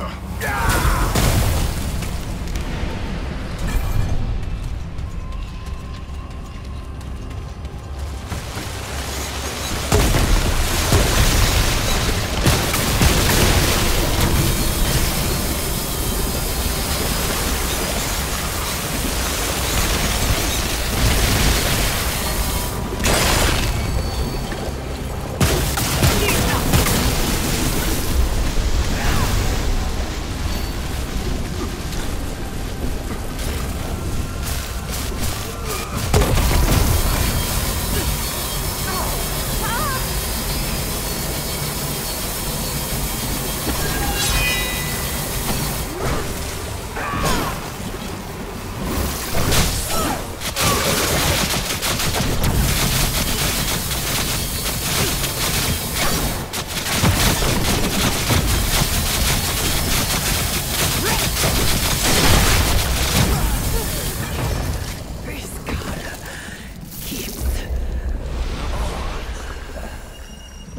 Uh,